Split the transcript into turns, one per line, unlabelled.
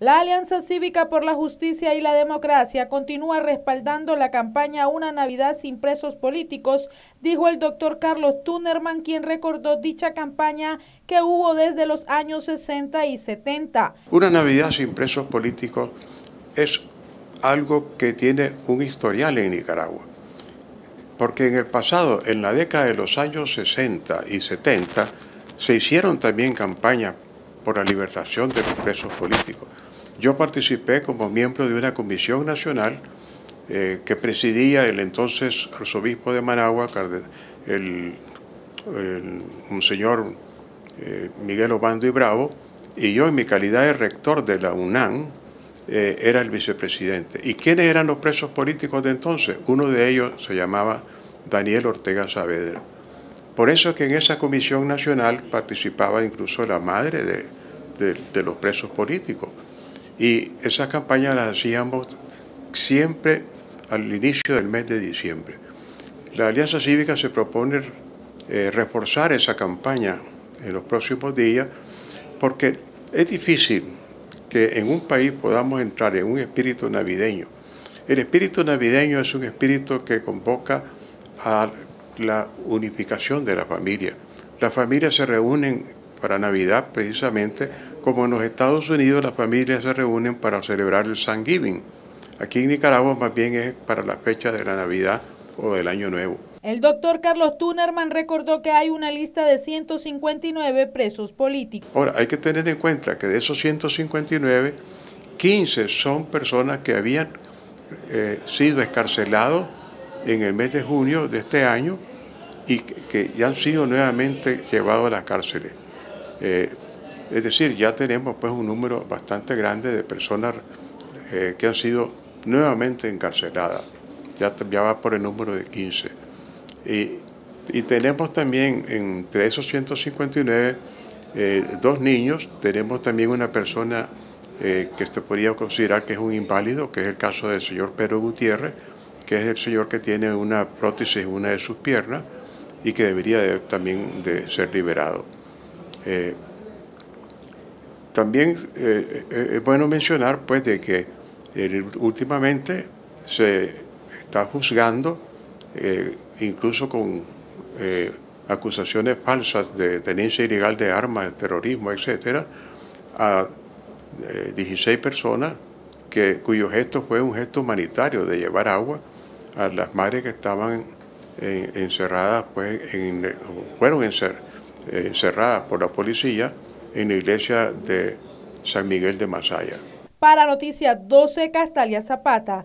La Alianza Cívica por la Justicia y la Democracia continúa respaldando la campaña Una Navidad sin presos políticos, dijo el doctor Carlos Tunerman, quien recordó dicha campaña que hubo desde los años 60 y 70.
Una Navidad sin presos políticos es algo que tiene un historial en Nicaragua. Porque en el pasado, en la década de los años 60 y 70, se hicieron también campañas por la libertación de los presos políticos. Yo participé como miembro de una comisión nacional eh, que presidía el entonces arzobispo de Managua, el, un señor eh, Miguel Obando y Bravo, y yo en mi calidad de rector de la UNAM eh, era el vicepresidente. ¿Y quiénes eran los presos políticos de entonces? Uno de ellos se llamaba Daniel Ortega Saavedra. Por eso es que en esa comisión nacional participaba incluso la madre de los presos políticos. Y esas campañas las hacíamos siempre al inicio del mes de diciembre. La Alianza Cívica se propone eh, reforzar esa campaña en los próximos días porque es difícil que en un país podamos entrar en un espíritu navideño. El espíritu navideño es un espíritu que convoca a la unificación de la familia. Las familias se reúnen para Navidad precisamente como en los Estados Unidos las familias se reúnen para celebrar el Thanksgiving. Aquí en Nicaragua más bien es para la fecha de la Navidad o del Año Nuevo.
El doctor Carlos Tunerman recordó que hay una lista de 159 presos políticos.
Ahora, hay que tener en cuenta que de esos 159, 15 son personas que habían eh, sido escarcelados en el mes de junio de este año y que ya han sido nuevamente llevados a las cárceles. Eh, es decir, ya tenemos pues un número bastante grande de personas eh, que han sido nuevamente encarceladas. Ya, va por el número de 15. Y, tenemos también entre esos 159 eh, dos niños, tenemos también una persona que se podría considerar que es un inválido, que es el caso del señor Pedro Gutiérrez, que es el señor que tiene una prótesis en una de sus piernas y que debería también de ser liberado. Eh, también eh, eh, es bueno mencionar pues de que últimamente se está juzgando, incluso con acusaciones falsas de tenencia ilegal de armas, terrorismo, etcétera, a 16 personas que, cuyo gesto fue un gesto humanitario de llevar agua a las madres que estaban encerradas, pues, en, fueron encerradas eh, cerrada por la policía en la iglesia de San Miguel de Masaya.
Para Noticias 12, Castalia Zapata.